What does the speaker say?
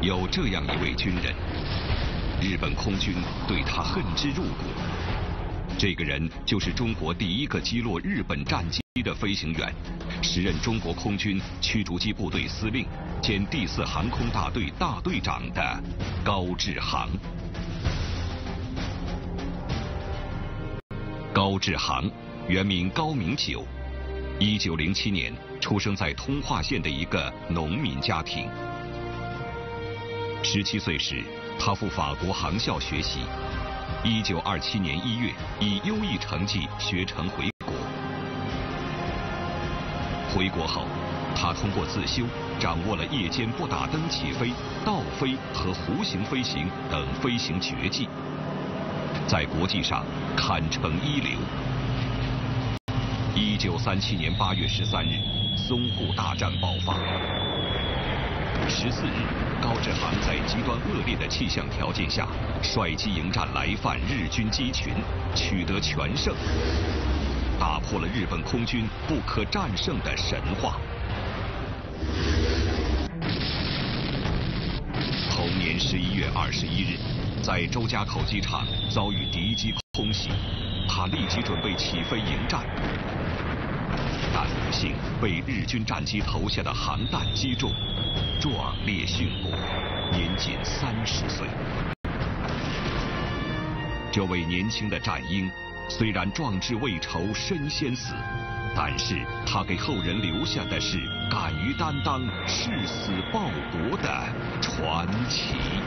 有这样一位军人，日本空军对他恨之入骨。这个人就是中国第一个击落日本战机的飞行员，时任中国空军驱逐机部队司令兼第四航空大队大队长的高志航。高志航，原名高明九，一九零七年出生在通化县的一个农民家庭。十七岁时，他赴法国航校学习。一九二七年一月，以优异成绩学成回国。回国后，他通过自修，掌握了夜间不打灯起飞、倒飞和弧形飞行等飞行绝技，在国际上堪称一流。一九三七年八月十三日，淞沪大战爆发。十四日，高志极端恶劣的气象条件下，率机迎战来犯日军机群，取得全胜，打破了日本空军不可战胜的神话。同年十一月二十一日，在周家口机场遭遇敌机空袭，他立即准备起飞迎战，但不幸被日军战机投下的航弹击中。壮烈殉国，三十岁。这位年轻的战鹰，虽然壮志未酬身先死，但是他给后人留下的是敢于担当、誓死报国的传奇。